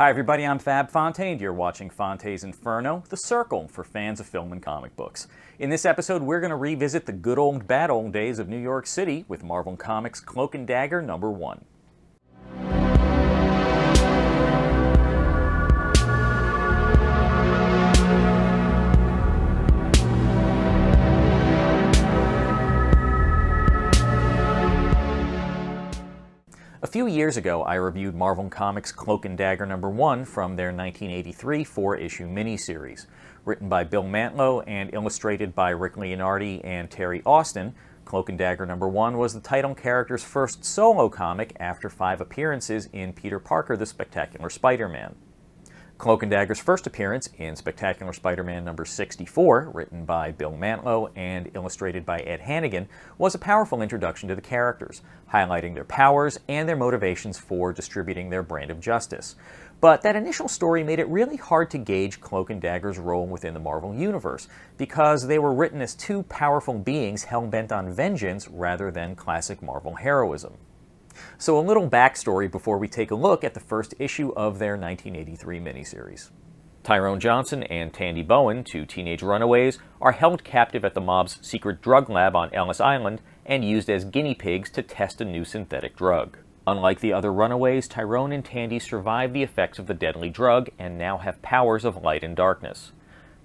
Hi everybody, I'm Fab Fante. You're watching Fante's Inferno, The Circle for fans of film and comic books. In this episode, we're going to revisit the good old bad old days of New York City with Marvel Comics Cloak and Dagger number 1. Years ago, I reviewed Marvel Comics Cloak and Dagger number 1 from their 1983 four-issue miniseries. Written by Bill Mantlo and illustrated by Rick Leonardi and Terry Austin, Cloak and Dagger number 1 was the title character's first solo comic after five appearances in Peter Parker the Spectacular Spider-Man. Cloak and Dagger's first appearance in Spectacular Spider-Man number 64, written by Bill Mantlo and illustrated by Ed Hannigan, was a powerful introduction to the characters, highlighting their powers and their motivations for distributing their brand of justice. But that initial story made it really hard to gauge Cloak and Dagger's role within the Marvel Universe, because they were written as two powerful beings hell-bent on vengeance rather than classic Marvel heroism. So a little backstory before we take a look at the first issue of their 1983 miniseries. Tyrone Johnson and Tandy Bowen, two teenage runaways, are held captive at the mob's secret drug lab on Ellis Island and used as guinea pigs to test a new synthetic drug. Unlike the other runaways, Tyrone and Tandy survive the effects of the deadly drug and now have powers of light and darkness.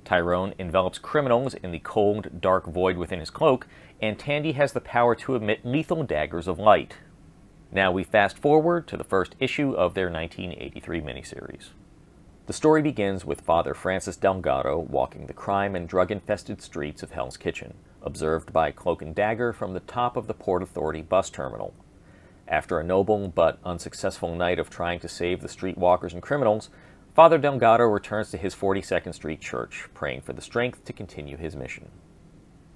Tyrone envelops criminals in the cold, dark void within his cloak, and Tandy has the power to emit lethal daggers of light. Now we fast forward to the first issue of their 1983 miniseries. The story begins with Father Francis Delgado walking the crime and drug-infested streets of Hell's Kitchen, observed by Cloak and Dagger from the top of the Port Authority bus terminal. After a noble but unsuccessful night of trying to save the streetwalkers and criminals, Father Delgado returns to his 42nd Street church, praying for the strength to continue his mission.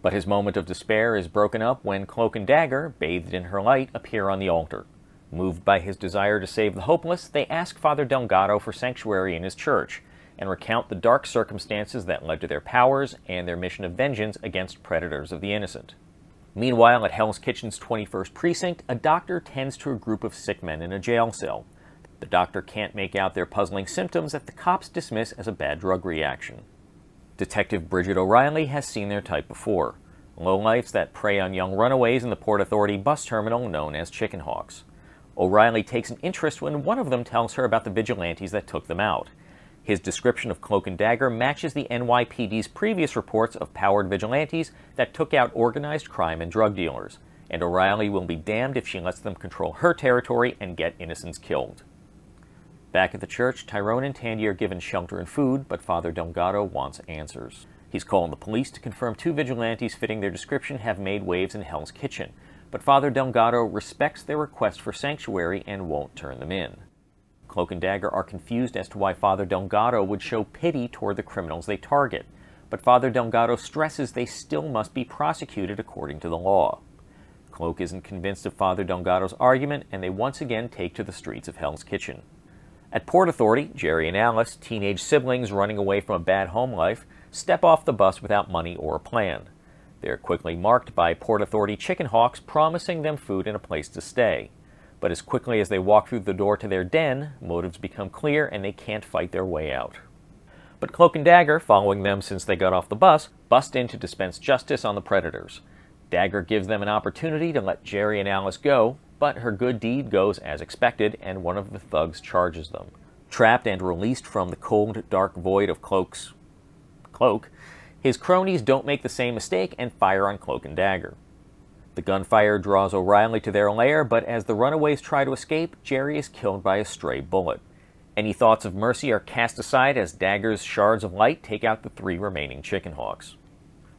But his moment of despair is broken up when Cloak and Dagger, bathed in her light, appear on the altar. Moved by his desire to save the hopeless, they ask Father Delgado for sanctuary in his church and recount the dark circumstances that led to their powers and their mission of vengeance against predators of the innocent. Meanwhile, at Hell's Kitchen's 21st precinct, a doctor tends to a group of sick men in a jail cell. The doctor can't make out their puzzling symptoms that the cops dismiss as a bad drug reaction. Detective Bridget O'Reilly has seen their type before. Lowlifes that prey on young runaways in the Port Authority bus terminal known as chicken hawks. O'Reilly takes an interest when one of them tells her about the vigilantes that took them out. His description of Cloak and Dagger matches the NYPD's previous reports of powered vigilantes that took out organized crime and drug dealers, and O'Reilly will be damned if she lets them control her territory and get innocents killed. Back at the church, Tyrone and Tandy are given shelter and food, but Father Delgado wants answers. He's calling the police to confirm two vigilantes fitting their description have made waves in Hell's Kitchen, but Father Delgado respects their request for sanctuary and won't turn them in. Cloak and Dagger are confused as to why Father Delgado would show pity toward the criminals they target, but Father Delgado stresses they still must be prosecuted according to the law. Cloak isn't convinced of Father Delgado's argument, and they once again take to the streets of Hell's Kitchen. At Port Authority, Jerry and Alice, teenage siblings running away from a bad home life, step off the bus without money or a plan. They are quickly marked by Port Authority chicken hawks promising them food and a place to stay. But as quickly as they walk through the door to their den, motives become clear and they can't fight their way out. But Cloak and Dagger, following them since they got off the bus, bust in to dispense justice on the predators. Dagger gives them an opportunity to let Jerry and Alice go, but her good deed goes as expected, and one of the thugs charges them. Trapped and released from the cold, dark void of Cloak's cloak, his cronies don't make the same mistake and fire on Cloak and Dagger. The gunfire draws O'Reilly to their lair, but as the runaways try to escape, Jerry is killed by a stray bullet. Any thoughts of mercy are cast aside as Dagger's shards of light take out the three remaining chicken hawks.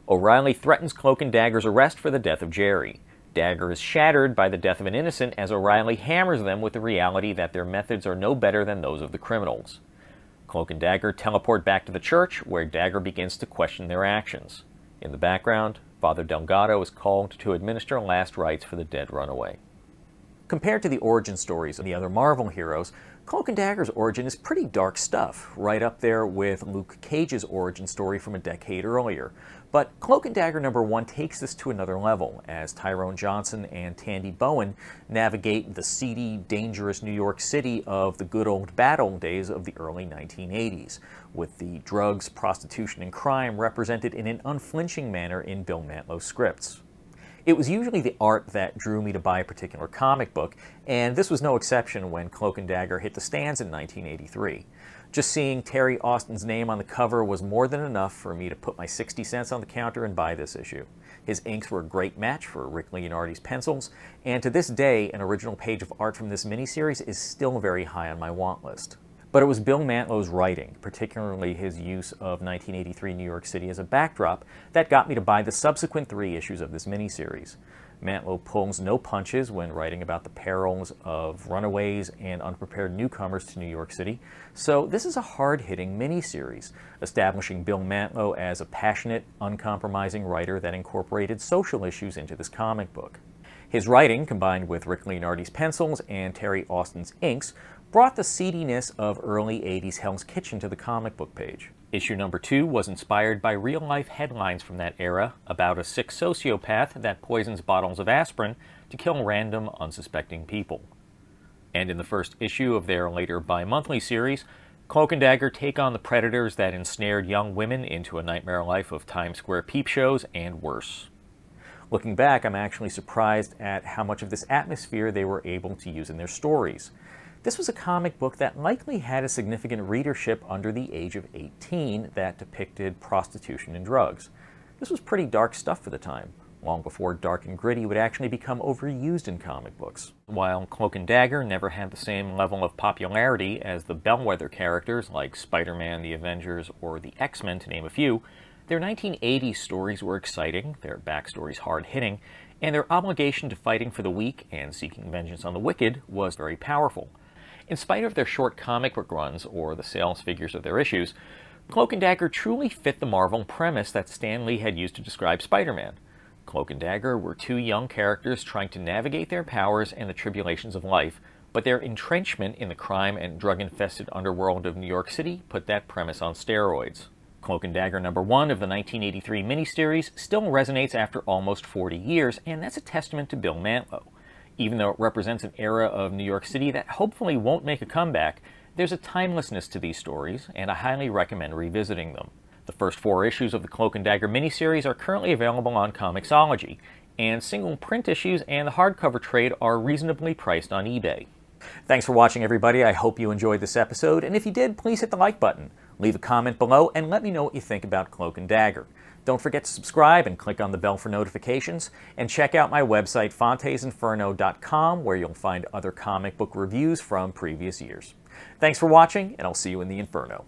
O'Reilly threatens Cloak and Dagger's arrest for the death of Jerry. Dagger is shattered by the death of an innocent as O'Reilly hammers them with the reality that their methods are no better than those of the criminals. Cloak and Dagger teleport back to the church, where Dagger begins to question their actions. In the background, Father Delgado is called to administer last rites for the dead runaway. Compared to the origin stories of the other Marvel heroes, Cloak and Dagger's origin is pretty dark stuff, right up there with Luke Cage's origin story from a decade earlier. But Cloak and Dagger number one takes this to another level as Tyrone Johnson and Tandy Bowen navigate the seedy, dangerous New York City of the good old bad old days of the early 1980s, with the drugs, prostitution, and crime represented in an unflinching manner in Bill Mantlo's scripts. It was usually the art that drew me to buy a particular comic book, and this was no exception when Cloak and Dagger hit the stands in 1983. Just seeing Terry Austin's name on the cover was more than enough for me to put my 60 cents on the counter and buy this issue. His inks were a great match for Rick Leonardi's pencils, and to this day, an original page of art from this miniseries is still very high on my want list. But it was Bill Mantlo's writing, particularly his use of 1983 New York City as a backdrop, that got me to buy the subsequent three issues of this miniseries. Mantlo pulls no punches when writing about the perils of runaways and unprepared newcomers to New York City, so this is a hard-hitting miniseries, establishing Bill Mantlo as a passionate, uncompromising writer that incorporated social issues into this comic book. His writing, combined with Rick Leonardi's pencils and Terry Austin's inks, brought the seediness of early 80s Hell's Kitchen to the comic book page. Issue number two was inspired by real life headlines from that era about a sick sociopath that poisons bottles of aspirin to kill random, unsuspecting people. And in the first issue of their later bi monthly series, Cloak and Dagger take on the predators that ensnared young women into a nightmare life of Times Square peep shows and worse. Looking back, I'm actually surprised at how much of this atmosphere they were able to use in their stories. This was a comic book that likely had a significant readership under the age of 18 that depicted prostitution and drugs. This was pretty dark stuff for the time, long before dark and gritty would actually become overused in comic books. While Cloak and Dagger never had the same level of popularity as the bellwether characters like Spider-Man, the Avengers, or the X-Men to name a few, their 1980s stories were exciting, their backstories hard-hitting, and their obligation to fighting for the weak and seeking vengeance on the wicked was very powerful. In spite of their short comic book runs or the sales figures of their issues, Cloak and Dagger truly fit the Marvel premise that Stan Lee had used to describe Spider-Man. Cloak and Dagger were two young characters trying to navigate their powers and the tribulations of life, but their entrenchment in the crime and drug-infested underworld of New York City put that premise on steroids. Cloak and Dagger number one of the 1983 miniseries still resonates after almost 40 years, and that's a testament to Bill Mantlo. Even though it represents an era of New York City that hopefully won't make a comeback, there's a timelessness to these stories, and I highly recommend revisiting them. The first four issues of the Cloak and Dagger miniseries are currently available on Comixology, and single print issues and the hardcover trade are reasonably priced on eBay. Thanks for watching, everybody. I hope you enjoyed this episode, and if you did, please hit the like button. Leave a comment below and let me know what you think about Cloak and Dagger. Don't forget to subscribe and click on the bell for notifications. And check out my website, fantesinferno.com, where you'll find other comic book reviews from previous years. Thanks for watching, and I'll see you in the Inferno.